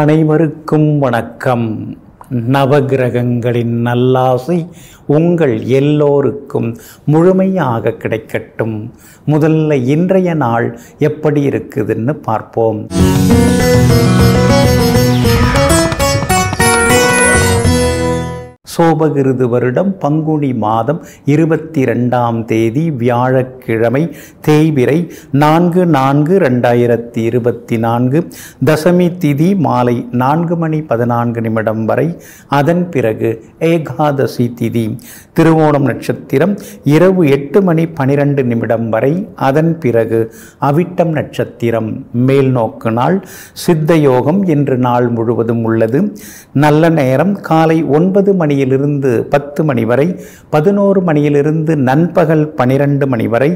அனைவருக்கும் வணக்கம். நவகிரகங்களின் நல்லாசை உங்கள் எல்லோருக்கும் முழுமையாக கிடைக்கட்டும். முதல்ல இன்றைய நாள் எப்படி இருக்குதுன்னு பார்ப்போம். சோபகிருது வருடம் பங்குனி மாதம் இருபத்தி ரெண்டாம் தேதி வியாழக்கிழமை தேய்பிரை நான்கு நான்கு ரெண்டாயிரத்தி இருபத்தி நான்கு தசமி திதி மாலை நான்கு மணி பதினான்கு நிமிடம் வரை. அதன் பிறகு ஏகாதசி திதி திருவோணம் நட்சத்திரம் இரவு எட்டு மணி பனிரெண்டு நிமிடம் வரை. அதன் பிறகு அவிட்டம் நட்சத்திரம் மேல் நோக்கு நாள் சித்த யோகம் என்று நாள் முழுவதும் உள்ளது. நல்ல நேரம் காலை ஒன்பது மணி மணியிலிருந்து பத்து மணி வரை பதினோரு மணியிலிருந்து நண்பகல் பனிரெண்டு மணி வரை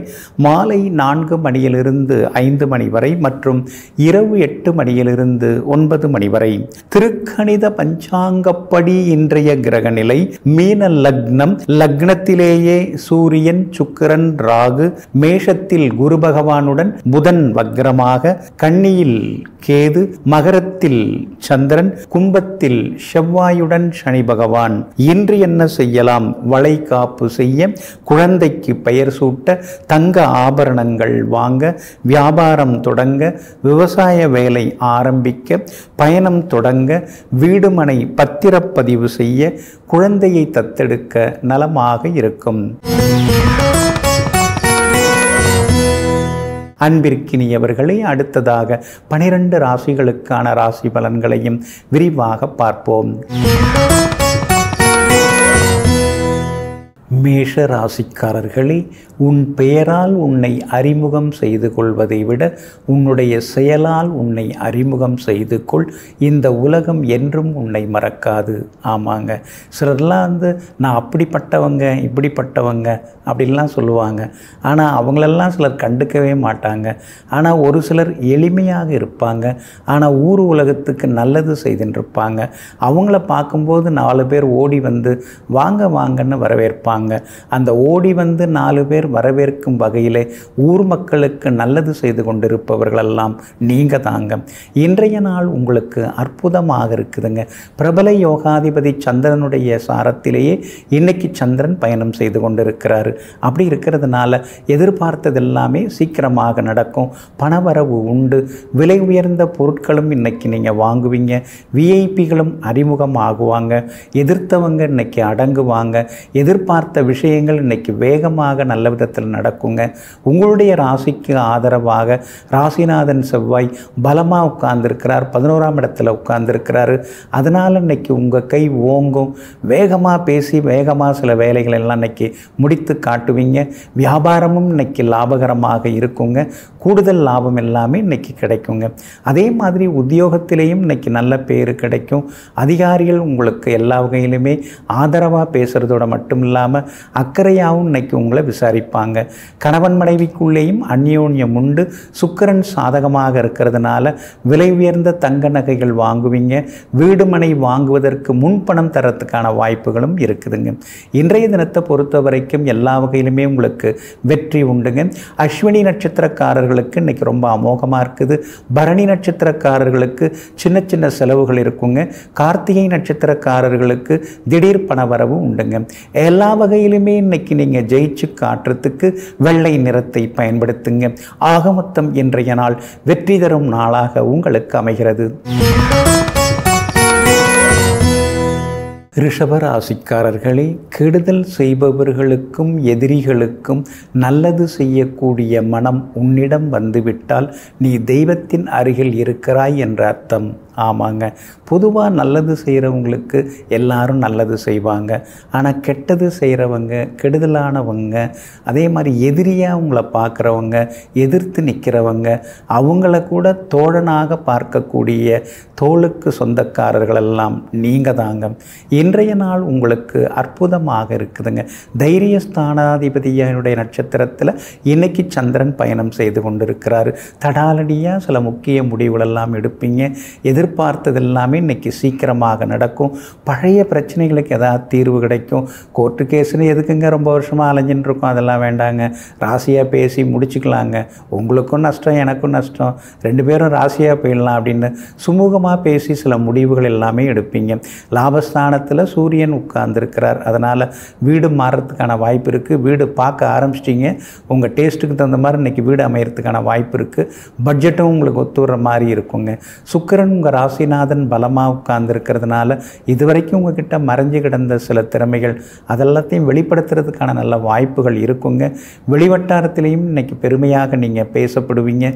மாலை நான்கு மணியிலிருந்து ஐந்து மணி வரை மற்றும் இரவு எட்டு மணியிலிருந்து ஒன்பது மணி வரை. திருக்கணித பஞ்சாங்கப்படி இன்றைய கிரக நிலை மீன லக்னம். லக்னத்திலேயே சூரியன் சுக்கிரன் ராகு மேஷத்தில் குரு பகவானுடன் புதன் வக்ரமாக கன்னியில் கேது மகரத்தில் சந்திரன் கும்பத்தில் செவ்வாயுடன் சனி பகவான். இன்று என்ன செய்யலாம்? வளைகாப்பு செய்ய குழந்தைக்கு பெயர் சூட்ட தங்க ஆபரணங்கள் வாங்க வியாபாரம் தொடங்க விவசாய வேலை ஆரம்பிக்க பயணம் தொடங்க வீடுமனை பத்திரப்பதிவு செய்ய குழந்தையை தத்தெடுக்க நலமாக இருக்கும். அன்பிற்கினியவர்களே அடுத்ததாக பனிரெண்டு ராசிகளுக்கான ராசி பலன்களையும் விரிவாக பார்ப்போம். மேஷ ராசிக்காரர்களே உன் பெயரால் உன்னை அறிமுகம் செய்து கொள்வதை விட உன்னுடைய செயலால் உன்னை அறிமுகம் செய்து கொள். இந்த உலகம் என்றும் உன்னை மறக்காது. ஆமாங்க. சிலர்லாம் வந்து நான் அப்படிப்பட்டவங்க இப்படிப்பட்டவங்க அப்படின்லாம் சொல்லுவாங்க. ஆனால் அவங்களெல்லாம் சிலர் கண்டுக்கவே மாட்டாங்க. ஆனால் ஒரு சிலர் எளிமையாக இருப்பாங்க. ஆனால் ஊர் உலகத்துக்கு நல்லது செய்துன்னு இருப்பாங்க. அவங்கள பார்க்கும்போது நாலு பேர் ஓடி வந்து வாங்க வாங்கன்னு வரவேற்பாங்க. அந்த ஓடி வந்து நாலு பேர் வரவேற்கும் வகையிலே ஊர் மக்களுக்கு நல்லது செய்து கொண்டிருப்பவர்களெல்லாம் நீங்கள் தாங்க. இன்றைய நாள் உங்களுக்கு அற்புதமாக இருக்குதுங்க. பிரபல யோகாதிபதி சந்திரனுடைய சாரத்திலேயே இன்னைக்கு சந்திரன் பயணம் செய்து கொண்டிருக்கிறாரு. அப்படி இருக்கிறதுனால எதிர்பார்த்தது எல்லாமே சீக்கிரமாக நடக்கும். பணவரவு உண்டு. விலை உயர்ந்த பொருட்களும் இன்னைக்கு நீங்கள் வாங்குவீங்க. விஐபிகளும் அறிமுகம் ஆகுவாங்க எதிர்த்தவங்க இன்னைக்கு அடங்குவாங்க. எதிர்பார்த்த விஷயங்கள் இன்னைக்கு வேகமாக நல்ல விதத்தில் நடக்குங்க. உங்களுடைய ராசிக்கு ஆதரவாக ராசிநாதன் செவ்வாய் பலமாக உட்கார்ந்துருக்கிறார் பதினோராம் இடத்துல உட்கார்ந்துருக்கிறாரு. அதனால் இன்னைக்கு உங்கள் கை ஓங்கும். வேகமாக பேசி வேகமாக சில வேலைகள் எல்லாம் இன்னைக்கு முடித்து காட்டுவீங்க. வியாபாரமும் இன்னைக்கு லாபகரமாக இருக்குங்க. கூடுதல் லாபம் எல்லாமே இன்னைக்கு கிடைக்குங்க. அதே மாதிரி உத்தியோகத்திலேயும் இன்னைக்கு நல்ல பேர் கிடைக்கும். அதிகாரிகள் உங்களுக்கு எல்லா வகையிலுமே ஆதரவாக பேசுகிறதோட மட்டும் இல்லாமல் இல்லாமல் அக்கறையாகவும் இன்னைக்கு உங்களை விசாரிப்பாங்க. கணவன் மனைவிக்குள்ளேயும் அந்யோன்யம் உண்டு. சுக்கரன் சாதகமாக இருக்கிறதுனால விலை உயர்ந்த தங்க நகைகள் வாங்குவீங்க. வீடு மனை வாங்குவதற்கு முன்பணம் தரத்துக்கான வாய்ப்புகளும் இருக்குதுங்க. இன்றைய தினத்தை பொறுத்த வரைக்கும் எல்லா வகையிலுமே உங்களுக்கு வெற்றி உண்டுங்க. அஸ்வினி நட்சத்திரக்காரர்களுக்கு இன்றைக்கி ரொம்ப அமோகமாக இருக்குது. பரணி நட்சத்திரக்காரர்களுக்கு சின்ன சின்ன செலவுகள் இருக்குங்க. கார்த்திகை நட்சத்திரக்காரர்களுக்கு திடீர் பணவரவு உண்டுங்க. எல்லா வகையிலுமே இன்னைக்கு நீங்கள் ஜெயிச்சு காட்டுறதுக்கு வெள்ளை நிறத்தை பயன்படுத்துங்க. ஆக மொத்தம் இன்றைய நாள் வெற்றி தரும் நாளாக உங்களுக்கு அமைகிறது. ரிஷபராசிக்காரர்களே கெடுதல் செய்பவர்களுக்கும் எதிரிகளுக்கும் நல்லது செய்யக்கூடிய மனம் உன்னிடம் வந்துவிட்டால் நீ தெய்வத்தின் அருகில் இருக்கிறாய் என்ற அர்த்தம். ஆமாங்க. பொதுவாக நல்லது செய்கிறவங்களுக்கு எல்லாரும் நல்லது செய்வாங்க. ஆனால் கெட்டது செய்கிறவங்க கெடுதலானவங்க அதே மாதிரி எதிரியாக உங்களை பார்க்குறவங்க எதிர்த்து நிற்கிறவங்க அவங்கள கூட தோழனாக பார்க்கக்கூடிய தோளுக்கு சொந்தக்காரர்களெல்லாம் நீங்கள் தாங்க. இன்றைய நாள் உங்களுக்கு அற்புதமாக இருக்குதுங்க. தைரிய ஸ்தானாதிபதியனுடைய நட்சத்திரத்தில் இன்னைக்கு சந்திரன் பயணம் செய்து கொண்டிருக்கிறார். தடாலடியாக சில முக்கிய முடிவுகளெல்லாம் எடுப்பீங்க. எதிர் எதிர்பார்த்தது எல்லாமே இன்னைக்கு சீக்கிரமாக நடக்கும். பழைய பிரச்சனைகளுக்கு ஏதாவது தீர்வு கிடைக்கும். கோர்ட்டு கேஸுன்னு எதுக்குங்க ரொம்ப வருஷமாக அலைஞ்சின்னு இருக்கோம் அதெல்லாம் வேண்டாங்க. ராசியாக பேசி முடிச்சுக்கலாங்க. உங்களுக்கும் நஷ்டம் எனக்கும் நஷ்டம். ரெண்டு பேரும் ராசியாக போயிடலாம் அப்படின்னு சுமூகமாக பேசி சில முடிவுகள் எல்லாமே எடுப்பீங்க. லாபஸ்தானத்தில் சூரியன் உட்கார்ந்துருக்கிறார். அதனால் வீடு மாறுறதுக்கான வாய்ப்பு இருக்குது வீடு பார்க்க ஆரம்பிச்சிட்டிங்க. உங்கள் டேஸ்ட்டுக்கு தகுந்த மாதிரி இன்றைக்கி வீடு அமையறதுக்கான வாய்ப்பு இருக்குது பட்ஜெட்டும் உங்களுக்கு ஒத்துற மாதிரி இருக்குங்க. சுக்கிரன் உங்கள் ராசிநாதன் பலமாக உட்கார்ந்துருக்கிறதுனால இதுவரைக்கும் உங்ககிட்ட மறைஞ்சு கிடந்த சில திறமைகள் அதெல்லாத்தையும் வெளிப்படுத்துறதுக்கான நல்ல வாய்ப்புகள் இருக்குங்க. வெளிவட்டாரத்திலையும் இன்னைக்கு பெருமையாக நீங்கள் பேசப்படுவீங்க.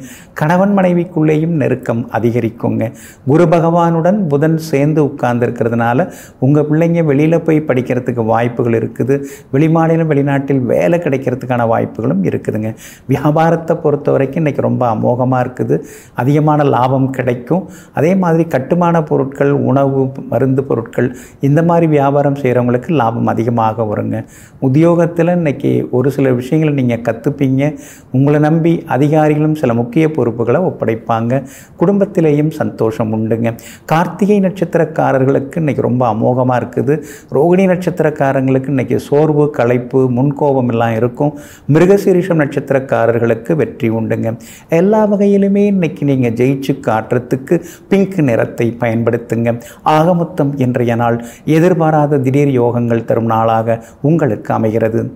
கணவன் மனைவிக்குள்ளேயும் நெருக்கம் அதிகரிக்குங்க. குரு பகவானுடன் புதன் சேர்ந்து உட்கார்ந்துருக்கிறதுனால உங்கள் பிள்ளைங்க வெளியில் போய் படிக்கிறதுக்கு வாய்ப்புகள் இருக்குது. வெளிமாநிலம் வெளிநாட்டில் வேலை கிடைக்கிறதுக்கான வாய்ப்புகளும் இருக்குதுங்க. வியாபாரத்தை பொறுத்த வரைக்கும் இன்றைக்கி ரொம்ப அமோகமாக இருக்குது. அதிகமான லாபம் கிடைக்கும். அதே மாதிரி கட்டுமான பொருட்கள் உணவு மருந்து பொருட்கள் இந்த மாதிரி வியாபாரம் செய்கிறவங்களுக்கு லாபம் அதிகமாக வருங்க. உத்தியோகத்தில் இன்றைக்கி ஒரு சில விஷயங்களை நீங்கள் கற்றுப்பீங்க உங்களை நம்பி அதிகாரிகளும் சில முக்கிய பொறுப்புகளை ஒப்படைப்பாங்க. குடும்பத்திலேயும் சந்தோஷம் உண்டுங்க. கார்த்திகை நட்சத்திரக்காரர்களுக்கு இன்றைக்கி ரொம்ப அமோகமாக இருக்குது. ரோகிணி நட்சத்திரக்காரங்களுக்கு இன்னைக்கு சோர்வு களைப்பு முன்கோபம் எல்லாம் இருக்கும். மிருகசீரிஷம் நட்சத்திரக்காரர்களுக்கு வெற்றி உண்டுங்க. எல்லா வகையிலுமே இன்னைக்கு நீங்கள் ஜெயிச்சு காட்டுறதுக்கு பிங்க் நிறத்தை பயன்படுத்துங்க. ஆகமொத்தம் இன்றைய நாள் எதிர்பாராத திடீர் யோகங்கள் தரும் நாளாக உங்களுக்கு அமைகிறது.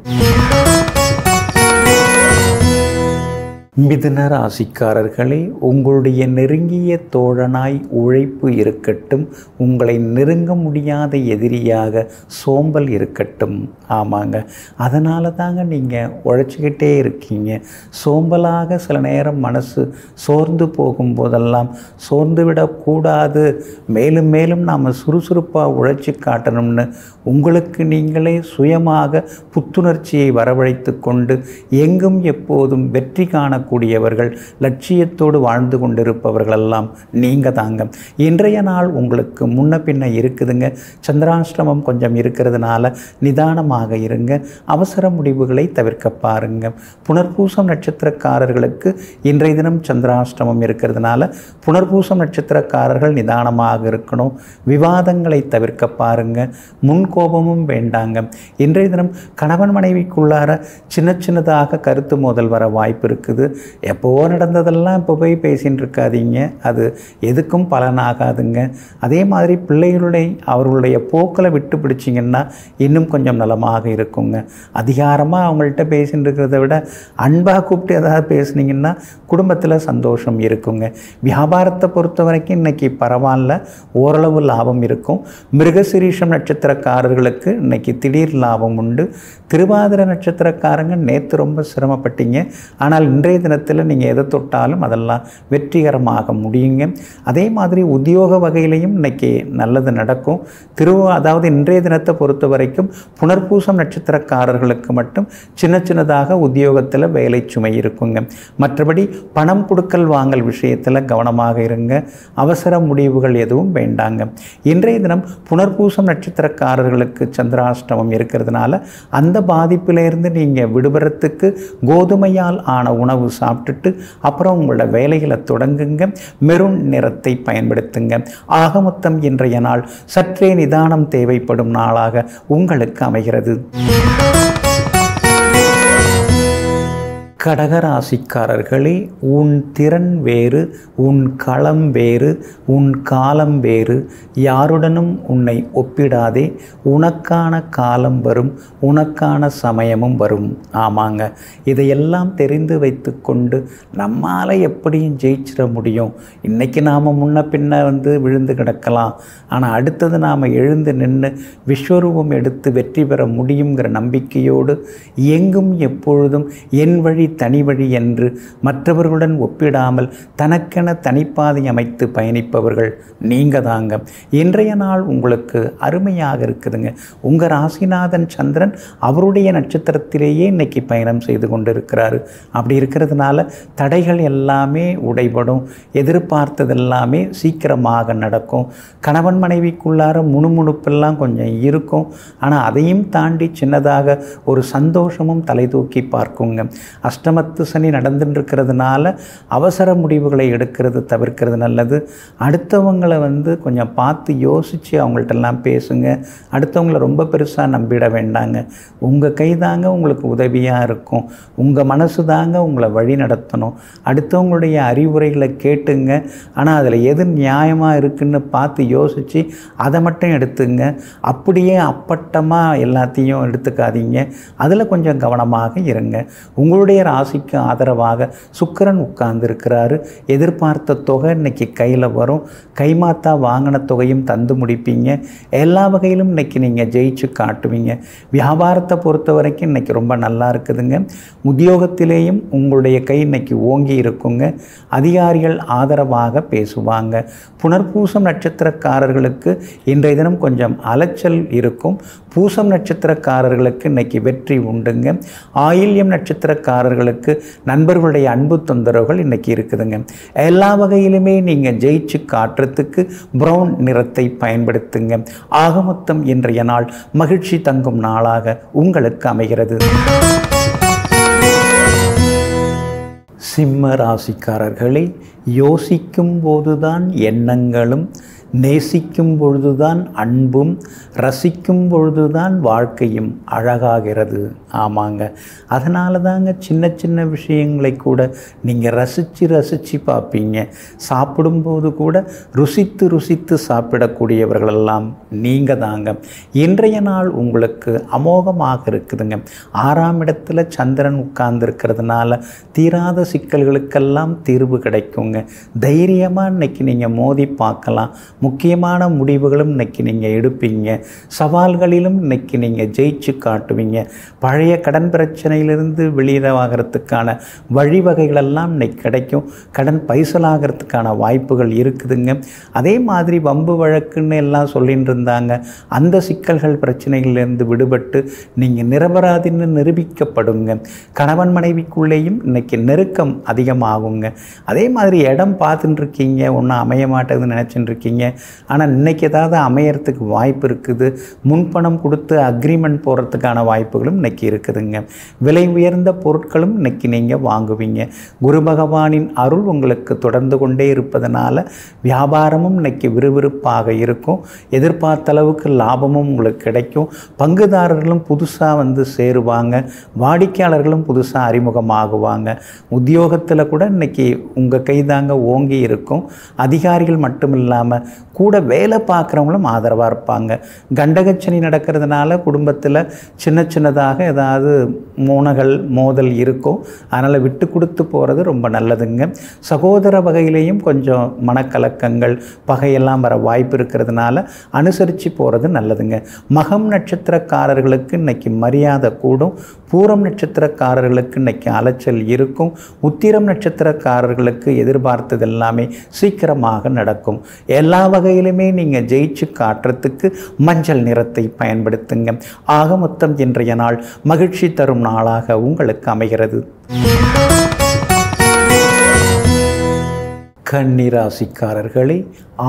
மிதுன ராசிக்காரர்களே உங்களுடைய நெருங்கிய தோழனாய் உழைப்பு இருக்கட்டும் உங்களை நெருங்க முடியாத எதிரியாக சோம்பல் இருக்கட்டும். ஆமாங்க. அதனால தாங்க நீங்கள் உழைச்சிக்கிட்டே இருக்கீங்க. சோம்பலாக சில நேரம் மனசு சோர்ந்து போகும்போதெல்லாம் சோர்ந்து விடக்கூடாது மேலும் மேலும் நாம் சுறுசுறுப்பாக உழைச்சி காட்டணும்னு உங்களுக்கு நீங்களே சுயமாக புத்துணர்ச்சியை வரவழைத்து கொண்டு எங்கும் எப்போதும் வெற்றி காணக்கூடியவர்கள் லட்சியத்தோடு வாழ்ந்து கொண்டிருப்பவர்களெல்லாம் நீங்கள் தாங்க. இன்றைய நாள் உங்களுக்கு முன்ன பின்ன இருக்குதுங்க. சந்திராஷ்டிரமம் கொஞ்சம் இருக்கிறதுனால நிதானமாக இருங்க. அவசர முடிவுகளை தவிர்க்க பாருங்க. புனர்பூசம் நட்சத்திரக்காரர்களுக்கு இன்றைய தினம் சந்திராஷ்டிரமம் இருக்கிறதுனால புனர்பூசம் நட்சத்திரக்காரர்கள் நிதானமாக இருக்கணும். விவாதங்களை தவிர்க்க பாருங்க. முன்கோபமும் வேண்டாங்க. இன்றைய தினம் கணவன் மனைவிக்குள்ளார சின்ன சின்னதாக கருத்து மோதல் வர வாய்ப்பு இருக்குது. எப்போவோ நடந்ததெல்லாம் இப்போ போய் பேசின்னு இருக்காதீங்க அது எதுக்கும் பலனாகாதுங்க. அதே மாதிரி பிள்ளைகளுடைய அவர்களுடைய போக்களை விட்டு பிடிச்சிங்கன்னா இன்னும் கொஞ்சம் நலமாக இருக்குங்க. அதிகாரமாக அவங்கள்ட்ட பேசின்னு இருக்கிறத விட அன்பாக கூப்பிட்டு ஏதாவது பேசுனீங்கன்னா குடும்பத்தில் சந்தோஷம் இருக்குங்க. வியாபாரத்தை பொறுத்த வரைக்கும் இன்னைக்கு பரவாயில்ல. ஓரளவு லாபம் இருக்கும். மிருகசிரீஷம் நட்சத்திரக்காரர்களுக்கு இன்னைக்கு திடீர் லாபம் உண்டு. திருவாதிர நட்சத்திரக்காரங்க நேற்று ரொம்ப சிரமப்பட்டீங்க. ஆனால் இன்றைய தினத்தில் நீங்கள் எதை தொட்டாலும் அதெல்லாம் வெற்றிகரமாக முடியுங்க. அதே மாதிரி உத்தியோக வகையிலையும் இன்னைக்கு நல்லது நடக்கும். திரு அதாவது இன்றைய தினத்தை பொறுத்த வரைக்கும் புனர்பூசம் நட்சத்திரக்காரர்களுக்கு மட்டும் சின்ன சின்னதாக உத்தியோகத்தில் வேலை சுமை இருக்குங்க. மற்றபடி பணம் கொடுக்கல் வாங்கல் விஷயத்தில் கவனமாக இருங்க. அவசர முடிவுகள் எதுவும் வேண்டாங்க. இன்றைய தினம் புனர்பூசம் நட்சத்திரக்காரர்களுக்கு சந்திராஷ்டமம் இருக்கிறதுனால அந்த பாதிப்பிலிருந்து நீங்கள் விடுபடுறதுக்கு கோதுமையால் ஆன உணவு சாப்பிட்டுட்டு அப்புறம் உங்களோட வேலைகளை தொடங்குங்க. மெரூன் நிறத்தை பயன்படுத்துங்க. ஆக மொத்தம் இன்றைய நாள் சற்றே நிதானம் தேவைப்படும் நாளாக உங்களுக்கு அமைகிறது. கடகராசிக்காரர்களே உன் திறன் வேறு உன் களம் வேறு உன் காலம் வேறு. யாருடனும் உன்னை ஒப்பிடாதே உனக்கான காலம் வரும் உனக்கான சமயமும் வரும். ஆமாங்க. இதையெல்லாம் தெரிந்து வைத்துக்கொண்டு நம்மால் எப்படியும் ஜெயிச்சிட முடியும். இன்றைக்கி நாம் முன்ன பின்ன வந்து விழுந்து கிடக்கலாம். ஆனால் அடுத்தது நாம் எழுந்து நின்று விஸ்வரூபம் எடுத்து வெற்றி பெற முடியுங்கிற நம்பிக்கையோடு எங்கும் எப்பொழுதும் என் வழி தனி வழி என்று மற்றவர்களுடன் ஒப்பிடாமல் தனக்கென தனிப்பாதை அமைத்து பயணிப்பவர்கள் நீங்கள் தாங்க இன்றைய நாள் உங்களுக்கு அருமையாக இருக்குதுங்க. உங்கள் ராசிநாதன் சந்திரன் அவருடைய நட்சத்திரத்திலேயே இன்னைக்கு பயணம் செய்து கொண்டிருக்கிறாரு. அப்படி இருக்கிறதுனால தடைகள் எல்லாமே உடைபடும். எதிர்பார்த்ததெல்லாமே சீக்கிரமாக நடக்கும். கணவன் மனைவிக்குள்ளார முணுமுணுப்பெல்லாம் கொஞ்சம் இருக்கும். ஆனால் அதையும் தாண்டி சின்னதாக ஒரு சந்தோஷமும் தலை தூக்கி பார்க்குங்க. அஷ்ட அஷ்டமத்து சனி நடந்துட்டுருக்கிறதுனால அவசர முடிவுகளை எடுக்கிறது தவிர்க்கிறது நல்லது. அடுத்தவங்களை வந்து கொஞ்சம் பார்த்து யோசித்து அவங்கள்ட்டெல்லாம் பேசுங்க. அடுத்தவங்கள ரொம்ப பெருசாக நம்பிட வேண்டாங்க. உங்கள் கை தாங்க உங்களுக்கு உதவியாக இருக்கும். உங்கள் மனசு தாங்க உங்களை வழி நடத்தணும். அடுத்தவங்களுடைய அறிவுரைகளை கேட்டுங்க. ஆனால் அதில் எது நியாயமாக இருக்குன்னு பார்த்து யோசித்து அதை மட்டும் எடுத்துங்க. அப்படியே அப்பட்டமாக எல்லாத்தையும் எடுத்துக்காதீங்க. அதில் கொஞ்சம் கவனமாக இருங்க. உங்களுடைய ராசிக்கு ஆதரவாக சுக்கிரன் உட்கார்ந்து இருக்கிறாரு எதிர்பார்த்த தொகை இன்னைக்கு கையில் வரும். கைமாத்தா வாங்கின தொகையும் தந்து முடிப்பீங்க. எல்லா வகையிலும் இன்னைக்கு நீங்கள் ஜெயிச்சு காட்டுவீங்க. வியாபாரத்தை பொறுத்த வரைக்கும் இன்னைக்கு ரொம்ப நல்லா இருக்குதுங்க. உத்தியோகத்திலேயும் உங்களுடைய கை இன்னைக்கு ஓங்கி இருக்குங்க. அதிகாரிகள் ஆதரவாக பேசுவாங்க. புனர்பூசம் நட்சத்திரக்காரர்களுக்கு இன்றைய தினம் கொஞ்சம் அலைச்சல் இருக்கும். பூசம் நட்சத்திரக்காரர்களுக்கு இன்னைக்கு வெற்றி உண்டுங்க. ஆயில்யம் நட்சத்திரக்காரர்களுக்கு நண்பர்களுடைய அன்பு தொந்தரவுகள் இன்னைக்கு இருக்குதுங்க. எல்லா வகையிலுமே நீங்கள் ஜெயிச்சு காட்டுறதுக்கு ப்ரௌன் நிறத்தை பயன்படுத்துங்க. ஆக மொத்தம் இன்றைய நாள் மகிழ்ச்சி தங்கும் நாளாக உங்களுக்கு அமைகிறது. சிம்ம ராசிக்காரர்களே யோசிக்கும் போதுதான் எண்ணங்களும் நேசிக்கும் பொழுதுதான் அன்பும் ரசிக்கும் பொழுதுதான் வாழ்க்கையும் அழகாகிறது. ஆமாங்க. அதனால தாங்க சின்ன சின்ன விஷயங்களை கூட நீங்கள் ரசித்து ரசித்து பார்ப்பீங்க. சாப்பிடும்போது கூட ருசித்து ருசித்து சாப்பிடக்கூடியவர்களெல்லாம் நீங்கள் தாங்க. இன்றைய நாள் உங்களுக்கு அமோகமாக இருக்குதுங்க. ஆறாம் இடத்துல சந்திரன் உட்கார்ந்துருக்கிறதுனால தீராத சிக்கல்களுக்கெல்லாம் தீர்வு கிடைக்குங்க. தைரியமாக இன்னைக்கு நீங்கள் மோதி பார்க்கலாம். முக்கியமான முடிவுகளும் இன்னைக்கு நீங்கள் எடுப்பீங்க. சவால்களிலும் இன்னைக்கு நீங்கள் ஜெயிச்சு காட்டுவீங்க. பழைய கடன் பிரச்சனையிலிருந்து வெளியிடவாகிறதுக்கான வழிவகைகளெல்லாம் இன்னைக்கு கிடைக்கும். கடன் பைசலாகிறதுக்கான வாய்ப்புகள் இருக்குதுங்க. அதே மாதிரி வம்பு வழக்குன்னு எல்லாம் சொல்லிட்டு இருந்தாங்க அந்த சிக்கல்கள் பிரச்சனைகளிலிருந்து விடுபட்டு நீங்கள் நிரபராதின்னு நிரூபிக்கப்படுங்க. கணவன் மனைவிக்குள்ளேயும் இன்றைக்கி நெருக்கம் அதிகமாகுங்க. அதே மாதிரி இடம் பார்த்துட்டு இருக்கீங்க ஒன்றும் அமைய மாட்டேங்குதுன்னு நினச்சிட்டு இருக்கீங்க ஆனால் இன்னைக்கு ஏதாவது அமையறதுக்கு வாய்ப்பு இருக்குது. முன்பணம் கொடுத்து அக்ரிமெண்ட் போடுறதுக்கான வாய்ப்புகளும் இன்னைக்கு இருக்குதுங்க. விலை உயர்ந்த பொருட்களும் இன்னைக்கு நீங்கள் வாங்குவீங்க. குரு பகவானின் அருள் உங்களுக்கு தொடர்ந்து கொண்டே இருப்பதனால வியாபாரமும் இன்னைக்கு விறுவிறுப்பாக இருக்கும். எதிர்பார்த்த அளவுக்கு லாபமும் உங்களுக்கு கிடைக்கும். பங்குதாரர்களும் புதுசாக வந்து சேருவாங்க. வாடிக்கையாளர்களும் புதுசாக அறிமுகமாகுவாங்க. உத்தியோகத்தில் கூட இன்றைக்கி உங்கள் கைதாங்க ஓங்கி இருக்கும். அதிகாரிகள் மட்டும் இல்லாமல் கூட வேலை பார்க்குறவங்களும் ஆதரவாக இருப்பாங்க. கண்டகச்சனி நடக்கிறதுனால குடும்பத்தில் சின்ன சின்னதாக ஏதாவது மூனகள் மோதல் இருக்கும் அதனால் விட்டு கொடுத்து போகிறது ரொம்ப நல்லதுங்க. சகோதர வகையிலையும் கொஞ்சம் மனக்கலக்கங்கள் பகையெல்லாம் வர வாய்ப்பு இருக்கிறதுனால அனுசரித்து போகிறது நல்லதுங்க. மகம் நட்சத்திரக்காரர்களுக்கு இன்னைக்கு மரியாதை கூடும். பூரம் நட்சத்திரக்காரர்களுக்கு இன்னைக்கு அலைச்சல் இருக்கும். உத்திரம் நட்சத்திரக்காரர்களுக்கு எதிர்பார்த்தது எல்லாமே சீக்கிரமாக நடக்கும். எல்லா வகையிலுமே நீங்கள் ஜெயிச்சு காட்டுறதுக்கு மஞ்சள் நிறத்தை பயன்படுத்துங்க. ஆக மொத்தம் இன்றைய நாள் மகிழ்ச்சி தரும் நாளாக உங்களுக்கு அமைகிறது. கன்னிராசிக்காரர்களே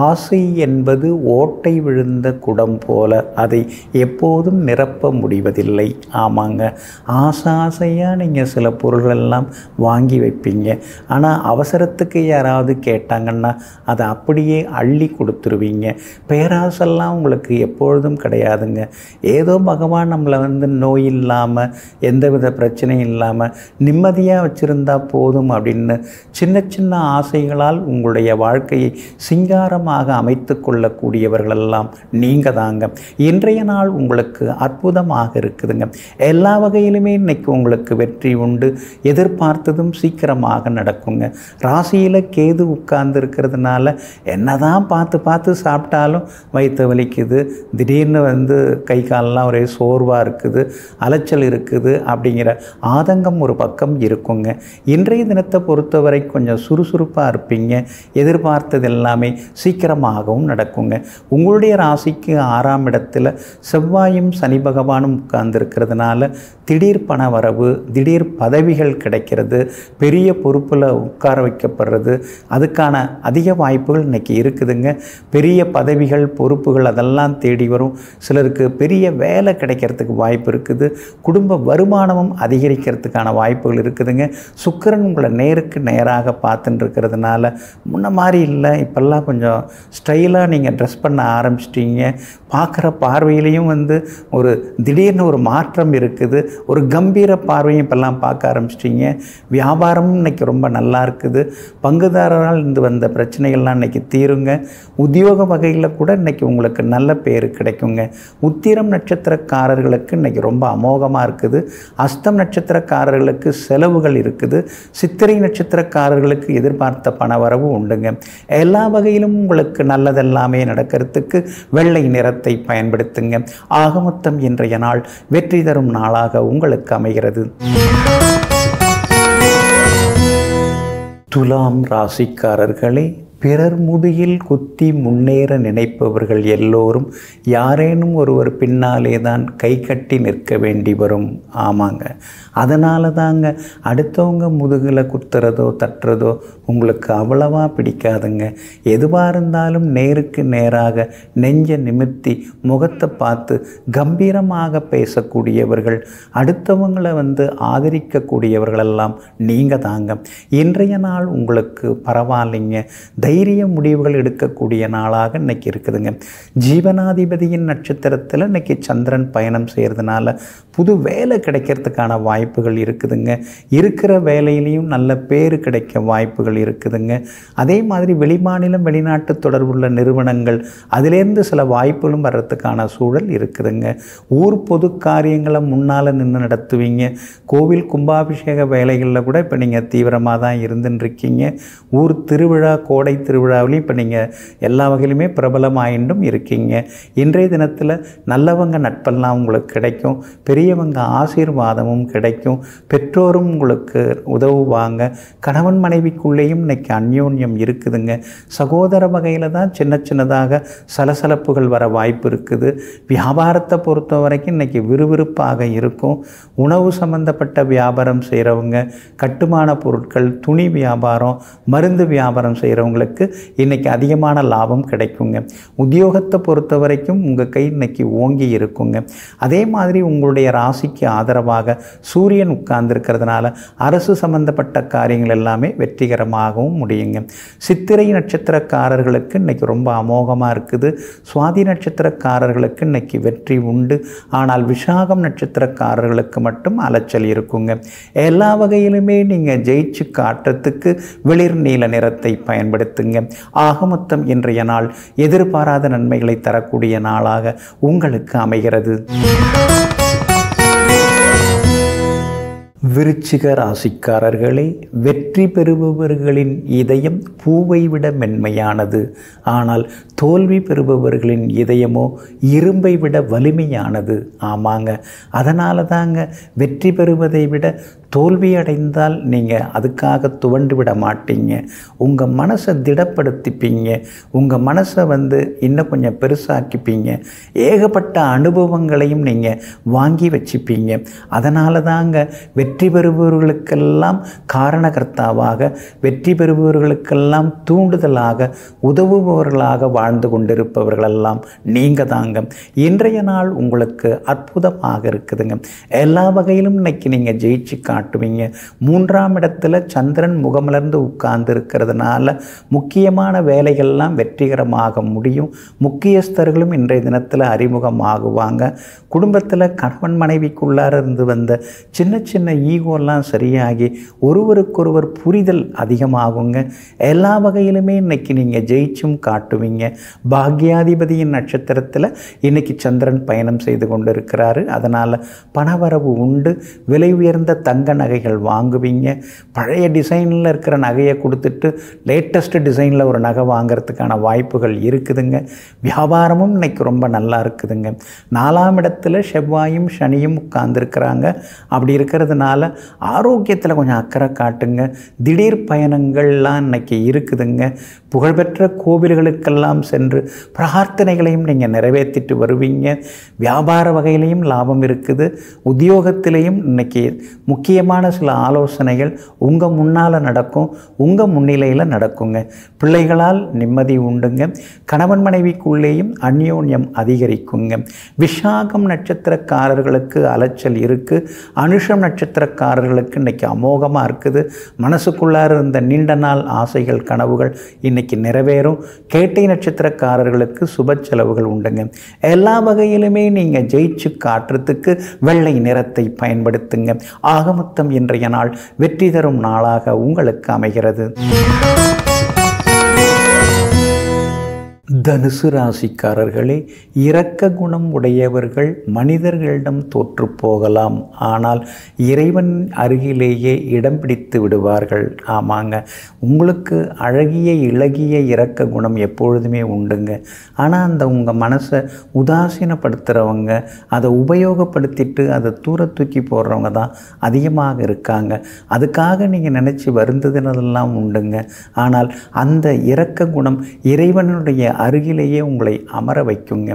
ஆசை என்பது ஓட்டை விழுந்த குடம் போல அதை எப்போதும் நிரப்ப முடிவதில்லை. ஆமாங்க. ஆசை ஆசையாக நீங்கள் சில பொருள்கள்லாம் வாங்கி வைப்பீங்க. ஆனால் அவசரத்துக்கு யாராவது கேட்டாங்கன்னா அதை அப்படியே அள்ளி கொடுத்துருவீங்க. பேராசெல்லாம் உங்களுக்கு எப்பொழுதும் கிடையாதுங்க. ஏதோ பகவான் நம்மளை வந்து நோய் இல்லாமல் எந்தவித பிரச்சனையும் இல்லாமல் நிம்மதியாக வச்சுருந்தா போதும் அப்படின்னு சின்ன சின்ன ஆசைகளால் உங்களுடைய வாழ்க்கையை சிங்காரம் சிங்காரமாக அமைத்து கொள்ளக்கூடியவர்களெல்லாம் நீங்கள் தாங்க இன்றைய நாள் உங்களுக்கு அற்புதமாக இருக்குதுங்க. எல்லா வகையிலுமே இன்னைக்கு உங்களுக்கு வெற்றி உண்டு. எதிர்பார்த்ததும் சீக்கிரமாக நடக்குங்க. ராசியில் கேது உட்கார்ந்து இருக்கிறதுனால என்னதான் பார்த்து பார்த்து சாப்பிட்டாலும் வயிற்று வலிக்குது. திடீர்னு வந்து கை காலெல்லாம் ஒரே சோர்வாக இருக்குது. அலைச்சல் இருக்குது அப்படிங்கிற ஆதங்கம் ஒரு பக்கம் இருக்குங்க. இன்றைய தினத்தை பொறுத்தவரை கொஞ்சம் சுறுசுறுப்பாக இருப்பீங்க. எதிர்பார்த்தது எல்லாமே சீக்கிரமாகவும் நடக்குங்க. உங்களுடைய ராசிக்கு ஆறாம் இடத்துல செவ்வாயும் சனி பகவானும் உட்கார்ந்துருக்கிறதுனால திடீர் பண வரவு திடீர் பதவிகள் கிடைக்கிறது பெரிய பொறுப்பில் உட்கார வைக்கப்படுறது அதுக்கான அதிக வாய்ப்புகள் இன்றைக்கி இருக்குதுங்க. பெரிய பதவிகள் பொறுப்புகள் அதெல்லாம் தேடி வரும். சிலருக்கு பெரிய வேலை கிடைக்கிறதுக்கு வாய்ப்பு இருக்குது. குடும்ப வருமானமும் அதிகரிக்கிறதுக்கான வாய்ப்புகள் இருக்குதுங்க. சுக்கிரன் உங்களை நேருக்கு நேராக பார்த்துட்டு இருக்கிறதுனால முன்ன மாதிரி இல்லை. இப்போல்லாம் கொஞ்சம் ஸ்டைலாக நீங்கள் ட்ரெஸ் பண்ண ஆரம்பிச்சிட்டீங்க. பார்க்குற பார்வையிலையும் வந்து ஒரு திடீர்னு ஒரு மாற்றம் இருக்குது. ஒரு கம்பீர பார்வையும் இப்போல்லாம் பார்க்க ஆரம்பிச்சிட்டிங்க. வியாபாரமும் இன்றைக்கி ரொம்ப நல்லா இருக்குது. பங்குதாரரால் இருந்து வந்த பிரச்சனைகள்லாம் இன்றைக்கி தீருங்க. உத்தியோக வகையில் கூட இன்றைக்கி உங்களுக்கு நல்ல பேர் கிடைக்குங்க. உத்திரம் நட்சத்திரக்காரர்களுக்கு இன்னைக்கு ரொம்ப அமோகமாக இருக்குது. அஸ்தம் நட்சத்திரக்காரர்களுக்கு செலவுகள் இருக்குது. சித்திரை நட்சத்திரக்காரர்களுக்கு எதிர்பார்த்த பண வரவு உண்டுங்க. எல்லா வகையிலும் உங்களுக்கு நல்லதெல்லாமே நடக்கிறதுக்கு வெள்ளை நிறத்தை பயன்படுத்துங்க. ஆகமொத்தம் இன்றைய நாள் வெற்றி தரும் நாளாக உங்களுக்கு அமைகிறது. துலாம் ராசிக்காரர்களே பிறர் முதுகில் குத்தி முன்னேற நினைப்பவர்கள் எல்லோரும் யாரேனும் ஒருவர் பின்னாலே தான் கை கட்டி நிற்க வேண்டி வரும். ஆமாங்க. அதனால தாங்க அடுத்தவங்க முதுகில் குத்துறதோ தட்டுறதோ உங்களுக்கு அவ்வளவா பிடிக்காதுங்க. எதுவாக இருந்தாலும் நேருக்கு நேராக நெஞ்ச நிமிர்த்தி முகத்தை பார்த்து கம்பீரமாக பேசக்கூடியவர்கள் அடுத்தவங்களை வந்து ஆதரிக்கக்கூடியவர்களெல்லாம் நீங்கள் தாங்க இன்றைய நாள் உங்களுக்கு பரவாயில்லைங்க. தைரிய முடிவுகள் எடுக்கக்கூடிய நாளாக இன்றைக்கி இருக்குதுங்க. ஜீவனாதிபதியின் நட்சத்திரத்தில் இன்னைக்கு சந்திரன் பயணம் செய்கிறதுனால புது வேலை கிடைக்கிறதுக்கான வாய்ப்புகள் இருக்குதுங்க. இருக்கிற வேலையிலையும் நல்ல பேர் கிடைக்க வாய்ப்புகள் இருக்குதுங்க. அதே மாதிரி வெளிமாநிலம் வெளிநாட்டு தொடர்புள்ள நிறுவனங்கள் அதிலேருந்து சில வாய்ப்புகளும் வர்றதுக்கான சூழல் இருக்குதுங்க. ஊர் பொது காரியங்களை முன்னால் நின்று நடத்துவீங்க. கோவில் கும்பாபிஷேக வேலைகளில் கூட இப்போ நீங்கள் தீவிரமாக தான் இருந்துன்னு இருக்கீங்க ஊர் திருவிழா கோடை திருவிழாவிலையும் இப்போ நீங்கள் எல்லா வகையிலுமே பிரபலமாயின்றும் இருக்கீங்க. இன்றைய தினத்தில் நல்லவங்க நட்பெல்லாம் உங்களுக்கு கிடைக்கும். பெரியவங்க ஆசீர்வாதமும் கிடைக்கும். பெற்றோரும் உங்களுக்கு உதவுவாங்க. கணவன் மனைவிக்குள்ளேயும் இன்னைக்கு அந்யோன்யம் இருக்குதுங்க. சகோதர வகையில் தான் சின்ன சின்னதாக சலசலப்புகள் வர வாய்ப்பு இருக்குது. வியாபாரத்தை பொறுத்த வரைக்கும் இன்னைக்கு விறுவிறுப்பாக இருக்கும். உணவு சம்பந்தப்பட்ட வியாபாரம் செய்கிறவங்க கட்டுமான பொருட்கள் துணி வியாபாரம் மருந்து வியாபாரம் செய்கிறவங்களுக்கு இன்னைக்கு அதிகமான லாபம் கிடைக்குங்க. உத்தியோகத்தை பொறுத்த வரைக்கும் உங்கள் கை இன்னைக்கு ஓங்கி இருக்குங்க. அதே மாதிரி உங்களுடைய ராசிக்கு ஆதரவாக சூரியன் உட்கார்ந்துருக்கிறதுனால அரசு சம்பந்தப்பட்ட காரியங்கள் எல்லாமே வெற்றிகரமாகவும் முடியுங்க. சித்திரை நட்சத்திரக்காரர்களுக்கு இன்னைக்கு ரொம்ப அமோகமாக இருக்குது. சுவாதி நட்சத்திரக்காரர்களுக்கு இன்னைக்கு வெற்றி உண்டு. ஆனால் விஷாகம் நட்சத்திரக்காரர்களுக்கு மட்டும் அலைச்சல் இருக்குங்க. எல்லா வகையிலுமே நீங்கள் ஜெயிச்சு காட்டுறதுக்கு வெளிர் நீல நிறத்தை பயன்படுத்துங்க ஆக மொத்தம் இன்றைய நாள் எதிர்பாராத நன்மைகளை தரக்கூடிய நாளாக உங்களுக்கு அமைகிறது. விருச்சிக ராசிக்காரர்களே வெற்றி பெறுபவர்களின் இதயம் பூவை விட மென்மையானது. ஆனால் தோல்வி பெறுபவர்களின் இதயமோ இரும்பை விட வலிமையானது. ஆமாங்க. அதனால தாங்க வெற்றி பெறுவதை விட தோல்வி அடைந்தால் நீங்கள் அதுக்காக துவண்டு விட மாட்டீங்க. உங்கள் மனசை திடப்படுத்திப்பீங்க. உங்கள் மனசை வந்து இன்னும் கொஞ்சம் பெருசாக்கிப்பீங்க. ஏகப்பட்ட அனுபவங்களையும் நீங்கள் வாங்கி வச்சுப்பீங்க. அதனால தாங்க வெற்றி பெறுபவர்களுக்கெல்லாம் காரணகர்த்தாவாக வெற்றி பெறுபவர்களுக்கெல்லாம் தூண்டுதலாக உதவுபவர்களாக வாழ்ந்து கொண்டிருப்பவர்களெல்லாம் நீங்கள் தாங்க. இன்றைய நாள் உங்களுக்கு அற்புதமாக இருக்குதுங்க. எல்லா வகையிலும் இன்னைக்கு நீங்கள் ஜெயிச்சு காட்டுவீங்க மூன்றாம் இடத்துல சந்திரன் முகமலர்ந்து உட்கார்ந்து இருக்கிறதுனால முக்கியமான வேலைகள்லாம் வெற்றிகரமாக முடியும். முக்கியஸ்தர்களும் இன்றைய தினத்தில் அறிமுகமாகுவாங்க. குடும்பத்தில் கணவன் மனைவிக்குள்ளார இருந்து வந்த சின்ன சின்ன ஈகோலாம் சரியாகி ஒருவருக்கொருவர் புரிதல் அதிகமாகுங்க. எல்லா வகையிலுமே இன்னைக்கு நீங்கள் ஜெயிச்சும் காட்டுவீங்க. பாக்யாதிபதியின் நட்சத்திரத்தில் இன்னைக்கு சந்திரன் பயணம் செய்து கொண்டு இருக்கிறாரு அதனால் பணவரவு உண்டு. விலை உயர்ந்த தங்க நகைகள் வாங்குவீங்க. பழைய டிசைனில் இருக்கிற நகையை கொடுத்துட்டு லேட்டஸ்ட் டிசைனில் ஒரு நகை வாங்குறதுக்கான வாய்ப்புகள் இருக்குதுங்க. வியாபாரமும் இன்னைக்கு ரொம்ப நல்லா இருக்குதுங்க. நாலாம் இடத்துல செவ்வாயும் சனியும் உட்கார்ந்துருக்கிறாங்க. அப்படி இருக்கிறதுனால ஆரோக்கியத்தில் கொஞ்சம் அக்கறை காட்டுங்க. திடீர் பயணங்கள்லாம் இன்னைக்கு இருக்குதுங்க. புகழ்பெற்ற கோவில்களுக்கெல்லாம் சென்று பிரார்த்தனைகளையும் நீங்கள் நிறைவேற்றிட்டு வருவீங்க. வியாபார வகையிலையும் லாபம் இருக்குது. உத்தியோகத்திலையும் இன்னைக்கு முக்கியமான சில ஆலோசனைகள் உங்கள் முன்னால் நடக்கும் உங்கள் முன்னிலையில் நடக்குங்க. பிள்ளைகளால் நிம்மதி உண்டுங்க. கணவன் மனைவிக்குள்ளேயும் அந்யோன்யம் அதிகரிக்குங்க. விஷாகம் நட்சத்திரக்காரர்களுக்கு அலைச்சல் இருக்குது அனுஷம் நட்சத்திரக்காரர்களுக்கு இன்றைக்கி அமோகமாக இருக்குது. மனசுக்குள்ளார இருந்த நீண்ட நாள் ஆசைகள் கனவுகள் இன்னைக்கு நிறைவேறும். கேட்டை நட்சத்திரக்காரர்களுக்கு சுப செலவுகள் உண்டுங்க. எல்லா வகையிலுமே நீங்கள் ஜெயிச்சு காட்டுறதுக்கு வெள்ளை நிறத்தை பயன்படுத்துங்க. ஆகமொத்தம் இன்றைய நாள் வெற்றி தரும் நாளாக உங்களுக்கு அமைகிறது. தனுசு ராசிக்காரர்களே இரக்க குணம் உடையவர்கள் மனிதர்களிடம் தோற்று போகலாம். ஆனால் இறைவன் அருகிலேயே இடம் பிடித்து விடுவார்கள். ஆமாங்க உங்களுக்கு அழகிய இளகிய இரக்க குணம் எப்பொழுதுமே உண்டுங்க. ஆனால் அந்த உங்கள் மனசை உதாசீனப்படுத்துகிறவங்க அதை உபயோகப்படுத்திட்டு அதை தூர தூக்கி போடுறவங்க தான் அதிகமாக இருக்காங்க. அதுக்காக நீங்கள் நினச்சி வருந்ததுனதெல்லாம் உண்டுங்க. ஆனால் அந்த இரக்க குணம் இறைவனுடைய அருகிலேயே உங்களை அமர வைக்குங்க.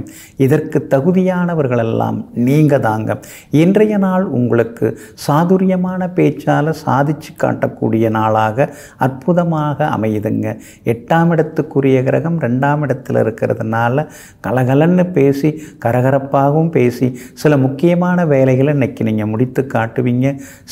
இதற்கு தகுதியானவர்களெல்லாம் நீங்கள் தாங்க. இன்றைய நாள் உங்களுக்கு சாதுரியமான பேச்சால் சாதிச்சு காட்டக்கூடிய நாளாக அற்புதமாக அமையுதுங்க. எட்டாம் இடத்துக்குரிய கிரகம் ரெண்டாம் இடத்தில் இருக்கிறதுனால கலகலன்னு பேசி கரகரப்பாகவும் பேசி சில முக்கியமான வேலைகளை இன்னைக்கு நீங்கள் முடித்து காட்டுவீங்க.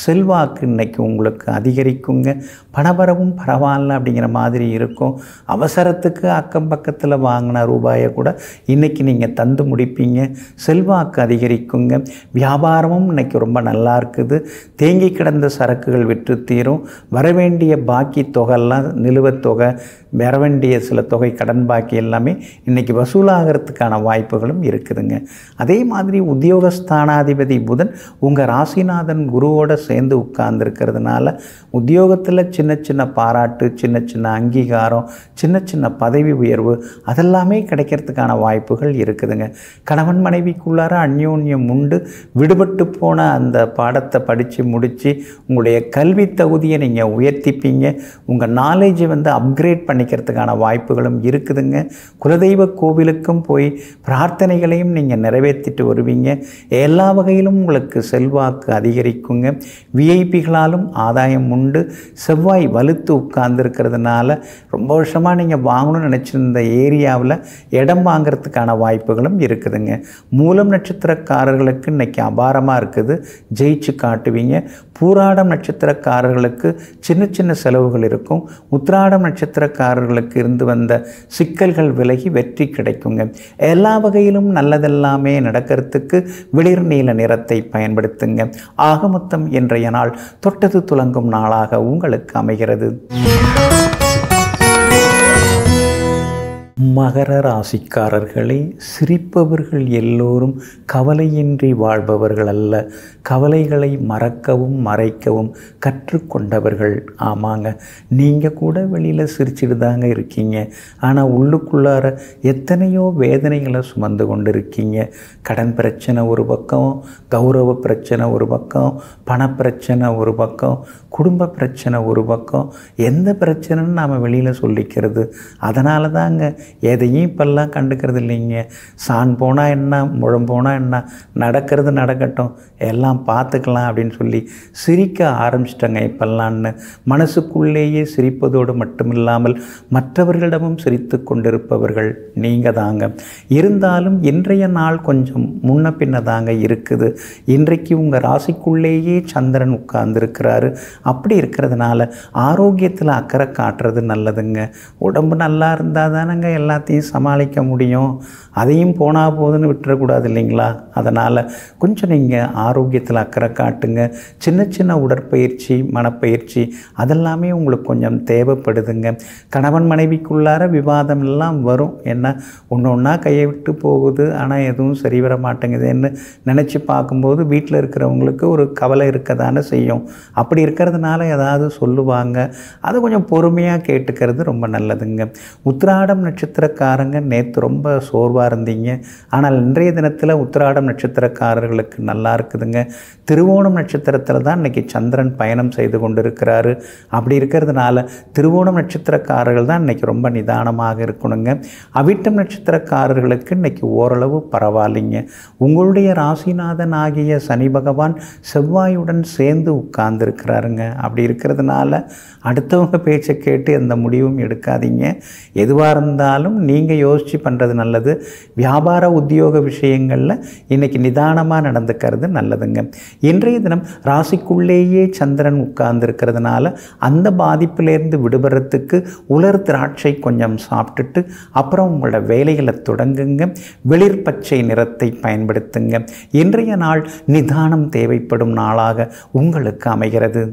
செல்வாக்கு இன்னைக்கு உங்களுக்கு அதிகரிக்குங்க. பணபரவும் பரவாயில்ல அப்படிங்கிற மாதிரி இருக்கும். அவசரத்துக்கு அக்கம் பக்கத்தில் வாங்கின ரூபாயை கூட இன்றைக்கி நீங்கள் தந்து முடிப்பீங்க. செல்வாக்கு அதிகரிக்குங்க. வியாபாரமும் இன்னைக்கு ரொம்ப நல்லா இருக்குது. தேங்கி கிடந்த சரக்குகள் விற்று தீரும். வரவேண்டிய பாக்கி தொகைலாம் நிலுவைத் தொகை வர வேண்டிய சில தொகை கடன் பாக்கி எல்லாமே இன்றைக்கி வசூலாகிறதுக்கான வாய்ப்புகளும் இருக்குதுங்க. அதே மாதிரி உத்தியோகஸ்தானாதிபதி புதன் உங்கள் ராசிநாதன் குருவோட சேர்ந்து உட்கார்ந்துருக்கிறதுனால உத்தியோகத்தில் சின்ன சின்ன பாராட்டு சின்ன சின்ன அங்கீகாரம் சின்ன சின்ன பதவி உயர்வு அதெல்லாமே கிடைக்கிறதுக்கான வாய்ப்புகள் இருக்குதுங்க. கணவன் மனைவிக்குள்ளார அந்யோன்யம் உண்டு. விடுபட்டு போன அந்த பாடத்தை படித்து முடித்து உங்களுடைய கல்வி தகுதியை நீங்கள் உயர்த்திப்பீங்க. உங்கள் நாலேஜை வந்து அப்கிரேட் பண்ணிக்கிறதுக்கான வாய்ப்புகளும் இருக்குதுங்க. குலதெய்வ கோவிலுக்கும் போய் பிரார்த்தனைகளையும் நீங்கள் நிறைவேற்றிட்டு வருவீங்க. எல்லா வகையிலும் உங்களுக்கு செல்வாக்கு அதிகரிக்குங்க. விஐபிகளாலும் ஆதாயம் உண்டு. செவ்வாய் வலுத்து உட்கார்ந்துருக்கிறதுனால ரொம்ப வருஷமாக நீங்கள் வாங்கணும்னு நினச்சிருந்த ஏரி ஏரியாவில் இடம் வாங்கிறதுக்கான வாய்ப்புகளும் இருக்குதுங்க. மூலம் நட்சத்திரக்காரர்களுக்கு இன்னைக்கு அபாரமாக இருக்குது. ஜெயிச்சு காட்டுவீங்க. பூராடம் நட்சத்திரக்காரர்களுக்கு சின்ன சின்ன செலவுகள் இருக்கும். உத்ராடம் நட்சத்திரக்காரர்களுக்கு இருந்து வந்த சிக்கல்கள் விலகி வெற்றி கிடைக்குங்க. எல்லா வகையிலும் நல்லதெல்லாமே நடக்கிறதுக்கு வெளிர் நீல நிறத்தை பயன்படுத்துங்க. ஆகமொத்தம் இன்றைய நாள் தொட்டது துலங்கும் நாளாக உங்களுக்கு அமைகிறது. மகர ராசிக்காரர்களே சிரிப்பவர்கள் எல்லோரும் கவலையின்றி வாழ்பவர்கள் அல்ல. கவலைகளை மறக்கவும் மறைக்கவும் கற்றுக்கொண்டவர்கள் ஆமாங்க. நீங்கள் கூட வெளியில் சிரிச்சிட்டு தாங்க இருக்கீங்க. ஆனால் உள்ளுக்குள்ளார எத்தனையோ வேதனைகளை சுமந்து கொண்டு இருக்கீங்க கடன் பிரச்சனை ஒரு பக்கம் கௌரவ பிரச்சனை ஒரு பக்கம் பணப்பிரச்சனை ஒரு பக்கம் குடும்ப பிரச்சனை ஒரு பக்கம். எந்த பிரச்சனைன்னு நாம் வெளியில் சொல்லிக்கிறது. அதனால தாங்க எதையும் இப்போல்லாம் கண்டுக்கிறது இல்லைங்க. சான் போனால் என்ன முழம் போனால் என்ன நடக்கிறது நடக்கட்டும் எல்லாம் பார்த்துக்கலாம் அப்படின்னு சொல்லி சிரிக்க ஆரம்பிச்சிட்டங்க இப்பெல்லாம்னு மனசுக்குள்ளேயே சிரிப்பதோடு மட்டுமில்லாமல் மற்றவர்களிடமும் சிரித்து கொண்டிருப்பவர்கள் நீங்கள் தாங்க. இருந்தாலும் இன்றைய நாள் கொஞ்சம் முன்ன பின்ன தாங்க இருக்குது. இன்றைக்கு உங்கள் ராசிக்குள்ளேயே சந்திரன் உட்கார்ந்துருக்கிறாரு. அப்படி இருக்கிறதுனால ஆரோக்கியத்தில் அக்கறை காட்டுறது நல்லதுங்க. உடம்பு நல்லா இருந்தால் தானேங்க எல்லாத்தையும் சமாளிக்க முடியும். அதையும் போனால் போதுன்னு விட்டுறக்கூடாது இல்லைங்களா? அதனால் கொஞ்சம் நீங்கள் ஆரோக்கியத்தில் அக்கறை காட்டுங்க. சின்ன சின்ன உடற்பயிற்சி மனப்பயிற்சி அதெல்லாமே உங்களுக்கு கொஞ்சம் தேவைப்படுதுங்க. கணவன் மனைவிக்குள்ளார விவாதம் எல்லாம் வரும். என்ன? ஒன்று ஒன்றா கையை விட்டு போகுது. ஆனால் எதுவும் சரி வர மாட்டேங்குதுன்னு நினச்சி பார்க்கும்போது வீட்டில் இருக்கிறவங்களுக்கு ஒரு கவலை இருக்க தானே செய்யும். அப்படி இருக்கிறதுனால ஏதாவது சொல்லுவாங்க. அதை கொஞ்சம் பொறுமையாக கேட்டுக்கிறது ரொம்ப நல்லதுங்க. உத்திராடம் நட்சத்திரக்காரங்க நேற்று ரொம்ப சோர்வாக இருந்தீங்க. ஆனால் இன்றைய தினத்தில் உத்திராடம் நட்சத்திரக்காரர்களுக்கு நல்லா இருக்குதுங்க. திருவோணம் நட்சத்திரத்தில் தான் இன்றைக்கி சந்திரன் பயணம் செய்து கொண்டிருக்கிறாரு. அப்படி இருக்கிறதுனால திருவோணம் நட்சத்திரக்காரர்கள் தான் இன்றைக்கி ரொம்ப நிதானமாக இருக்கணுங்க. அவிட்டம் நட்சத்திரக்காரர்களுக்கு இன்றைக்கி ஓரளவு பரவாயில்லைங்க. உங்களுடைய ராசிநாதன் ஆகிய சனி பகவான் செவ்வாயுடன் சேர்ந்து உட்கார்ந்துருக்கிறாருங்க. அப்படி இருக்கிறதுனால அடுத்தவங்க பேச்சை கேட்டு எந்த முடிவும் எடுக்காதீங்க. எதுவாக இருந்தாலும் நீங்கள் யோசித்து பண்ணுறது நல்லது. வியாபார உத்தியோக விஷயங்களில் இன்றைக்கி நிதானமாக நடந்துக்கிறது நல்லதுங்க. இன்றைய தினம் ராசிக்குள்ளேயே சந்திரன் உட்கார்ந்துருக்கிறதுனால அந்த பாதிப்பிலேருந்து விடுபடுறதுக்கு உலர் திராட்சை கொஞ்சம் சாப்பிட்டுட்டு அப்புறம் உங்களோட வேலைகளை தொடங்குங்க. வெளிர் பச்சை நிறத்தை பயன்படுத்துங்க. இன்றைய நாள் நிதானம் தேவைப்படும் நாளாக உங்களுக்கு அமைகிறது.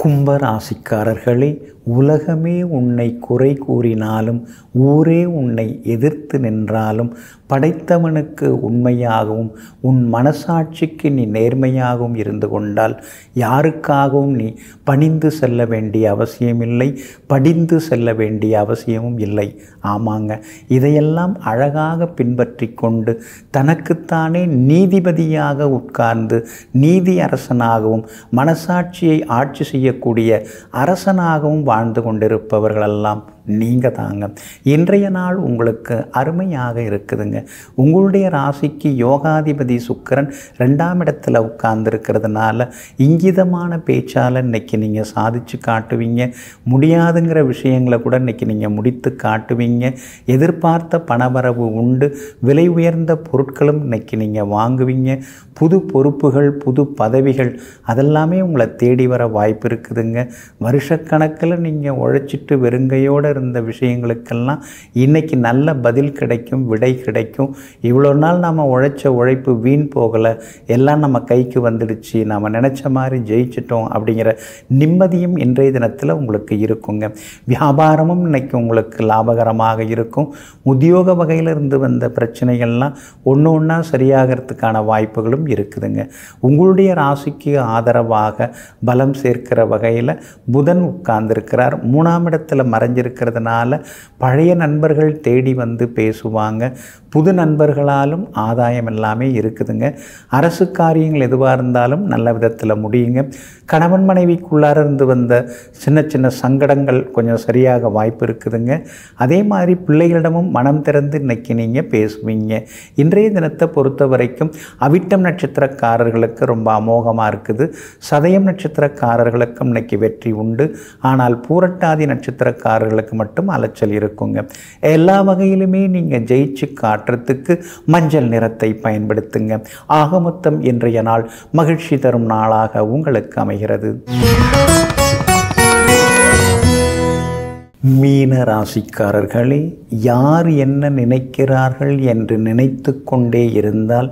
கும்ப ராசிக்காரர்களே உலகமே உன்னை குறை கூறினாலும் ஊரே உன்னை எதிர்த்து நின்றாலும் படைத்தவனுக்கு உண்மையாகவும் உன் மனசாட்சிக்கு நீ நேர்மையாகவும் இருந்து கொண்டால் யாருக்காகவும் நீ பணிந்து செல்ல வேண்டிய அவசியமில்லை படிந்து செல்ல வேண்டிய அவசியமும் இல்லை. ஆமாங்க இதையெல்லாம் அழகாக பின்பற்றி கொண்டு தனக்குத்தானே நீதிபதியாக உட்கார்ந்து நீதி அரசனாகவும் மனசாட்சியை ஆட்சி செய்யக்கூடிய அரசனாகவும் வாழ்ந்து கொண்டிருப்பவர்களெல்லாம் நீங்கள் தாங்க. இன்றைய நாள் உங்களுக்கு அருமையாக இருக்குதுங்க. உங்களுடைய ராசிக்கு யோகாதிபதி சுக்கரன் ரெண்டாம் இடத்துல உட்கார்ந்துருக்கிறதுனால இங்கிதமான பேச்சால் இன்னைக்கு நீங்கள் சாதிச்சு காட்டுவீங்க. முடியாதுங்கிற விஷயங்களை கூட இன்னைக்கு நீங்கள் முடித்து காட்டுவீங்க. எதிர்பார்த்த பணவரவு உண்டு. விலை உயர்ந்த பொருட்களும் இன்னைக்கு நீங்கள் வாங்குவீங்க. புது பொறுப்புகள் புது பதவிகள் அதெல்லாமே உங்களை தேடி வர வாய்ப்பு இருக்குதுங்க. வருஷக்கணக்கில் நீங்கள் உழைச்சிட்டு வெறுங்கையோடு இருந்த விஷயங்களுக்கெல்லாம் இன்றைக்கி நல்ல பதில் கிடைக்கும் விடை கிடைக்கும். இவ்வளோ நாள் நாம் உழைச்ச உழைப்பு வீண் போகலை. எல்லாம் நம்ம கைக்கு வந்துடுச்சு. நாம் நினச்ச மாதிரி ஜெயிச்சிட்டோம் அப்படிங்கிற நிம்மதியும் இன்றைய தினத்தில் உங்களுக்கு இருக்குங்க. வியாபாரமும் இன்றைக்கி உங்களுக்கு லாபகரமாக இருக்கும். உத்தியோக வகையிலிருந்து வந்த பிரச்சனைகள்லாம் ஒன்று ஒன்றா சரியாகிறதுக்கான வாய்ப்புகளும் இருக்குதுங்க. உங்களுடைய ராசிக்கு ஆதரவாக பலம் சேர்க்கிற வகையில் புதன் உட்கார்ந்துருக்கிறார். மூணாம் இடத்துல இருக்கிறதுனால பழைய நண்பர்கள் தேடி வந்து பேசுவாங்க. புது நண்பர்களாலும் ஆதாயம் எல்லாமே இருக்குதுங்க. அரசு காரியங்கள் எதுவாக இருந்தாலும் நல்ல விதத்தில் முடியுங்க. கணவன் மனைவிக்குள்ளார இருந்து வந்த சின்ன சின்ன சங்கடங்கள் கொஞ்சம் சரியாக வாய்ப்பு இருக்குதுங்க. அதே மாதிரி பிள்ளைகளிடமும் மனம் திறந்து இன்னைக்கு நீங்கள் பேசுவீங்க. இன்றைய தினத்தை பொறுத்த வரைக்கும் அவிட்டம் நட்சத்திரக்காரர்களுக்கு ரொம்ப அமோகமாக இருக்குது. சதயம் நட்சத்திரக்காரர்களுக்கும் இன்னைக்கு வெற்றி உண்டு. ஆனால் பூரட்டாதி நட்சத்திரக்காரர்களுக்கு மட்டும் அலைச்சல் இருக்குங்க. எல்லா வகையிலுமே நீங்கள் ஜெயிச்சு காட்டுறதுக்கு மஞ்சள் நிறத்தை பயன்படுத்துங்க. ஆகமொத்தம் இன்றைய நாள் மகிழ்ச்சி தரும் நாளாக உங்களுக்கு அமைகிறது. மீன ராசிக்காரர்களே யார் என்ன நினைக்கிறார்கள் என்று நினைத்து கொண்டே இருந்தால்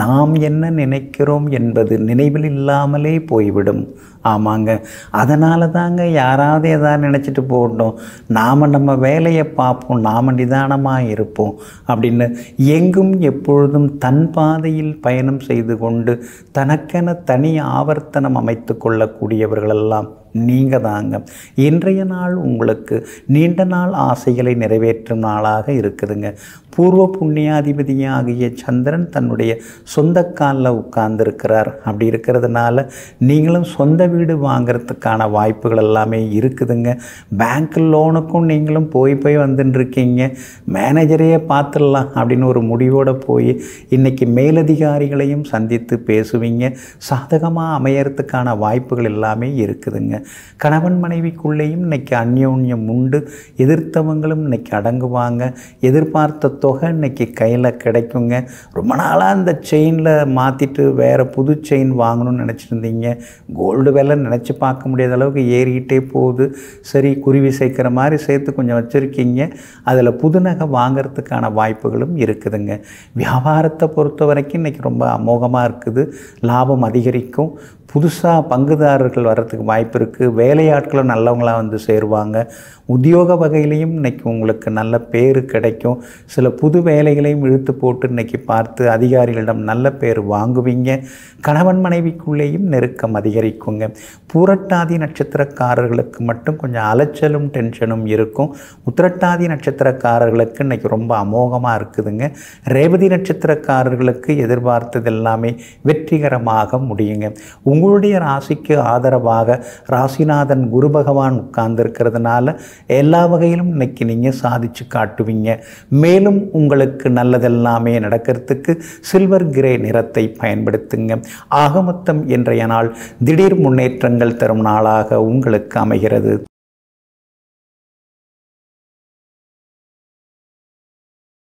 நாம் என்ன நினைக்கிறோம் என்பது நினைவில் இல்லாமலே போய்விடும். ஆமாங்க. அதனால தாங்க யாராவது எதாவது நினச்சிட்டு போகட்டும். நாம் நம்ம வேலையை பார்ப்போம். நாம் நிதானமாக இருப்போம். அப்படின்னு எங்கும் எப்பொழுதும் தன் பாதையில் பயணம் செய்து கொண்டு தனக்கென தனி ஆவர்த்தனம் அமைத்து கொள்ளக்கூடியவர்களெல்லாம் நீங்கள் தாங்க இன்றைய நாள் உங்களுக்கு நீண்ட நாள் ஆசைகளை நிறைவேற்றும் நாளாக இருக்குதுங்க. பூர்வ புண்ணியாதிபதியாகிய சந்திரன் தன்னுடைய சொந்த காலில் உட்கார்ந்துருக்கிறார். அப்படி இருக்கிறதுனால நீங்களும் சொந்த வீடு வாங்கிறதுக்கான வாய்ப்புகள் எல்லாமே இருக்குதுங்க. பேங்க் லோனுக்கும் நீங்களும் போய் போய் வந்துட்டுருக்கீங்க மேனேஜரையே பார்த்துடலாம் அப்படின்னு ஒரு முடிவோடு போய் இன்றைக்கி மேலதிகாரிகளையும் சந்தித்து பேசுவீங்க. சாதகமாக அமையறதுக்கான வாய்ப்புகள் எல்லாமே இருக்குதுங்க. கணவன் மனைவிக்குள்ளேயும் இன்றைக்கி அந்யோன்யம் உண்டு. எதிர்த்தவங்களும் இன்றைக்கி அடங்குவாங்க. எதிர்பார்த்த தொகை இன்னைக்கு கையில் கிடைக்குங்க. ரொம்ப நாளாக அந்த செயினில் மாற்றிட்டு வேறு புது செயின் வாங்கணும்னு நினச்சிருந்தீங்க. கோல்டு விலை நினச்சி பார்க்க முடியாத அளவுக்கு ஏறிக்கிட்டே போகுது. சரி குருவி சேர்க்குற மாதிரி சேர்த்து கொஞ்சம் வச்சுருக்கீங்க. அதில் புதுநகை வாங்கிறதுக்கான வாய்ப்புகளும் இருக்குதுங்க. வியாபாரத்தை பொறுத்த வரைக்கும் இன்றைக்கி ரொம்ப அமோகமாக இருக்குது. லாபம் அதிகரிக்கும். புதுசாக பங்குதாரர்கள் வர்றதுக்கு வாய்ப்பு இருக்குது வேலையாட்களும் நல்லவங்களாக வந்து சேருவாங்க. உத்தியோக வகையிலையும் இன்றைக்கி உங்களுக்கு நல்ல பேர் கிடைக்கும். சில புது வேலைகளையும் இழுத்து போட்டு இன்றைக்கி பார்த்து அதிகாரிகளிடம் நல்ல பேர் வாங்குவீங்க. கணவன் மனைவிக்குள்ளேயும் நெருக்கம் அதிகரிக்குங்க. பூரட்டாதி நட்சத்திரக்காரர்களுக்கு மட்டும் கொஞ்சம் அலைச்சலும் டென்ஷனும் இருக்கும். உத்திரட்டாதி நட்சத்திரக்காரர்களுக்கு இன்றைக்கி ரொம்ப அமோகமாக இருக்குதுங்க. ரேவதி நட்சத்திரக்காரர்களுக்கு எதிர்பார்த்தது எல்லாமே வெற்றிகரமாக முடியுங்க. உங்களுடைய ராசிக்கு ஆதரவாக ராசிநாதன் குரு பகவான் உட்கார்ந்துருக்கிறதுனால எல்லா வகையிலும் இன்னைக்கு நீங்கள் சாதிச்சு காட்டுவீங்க. மேலும் உங்களுக்கு நல்லதெல்லாமே நடக்கிறதுக்கு சில்வர் கிரே நிறத்தை பயன்படுத்துங்க. ஆகமொத்தம் இன்றைய நாள் திடீர் முன்னேற்றங்கள் தரும் நாளாக உங்களுக்கு அமைகிறது.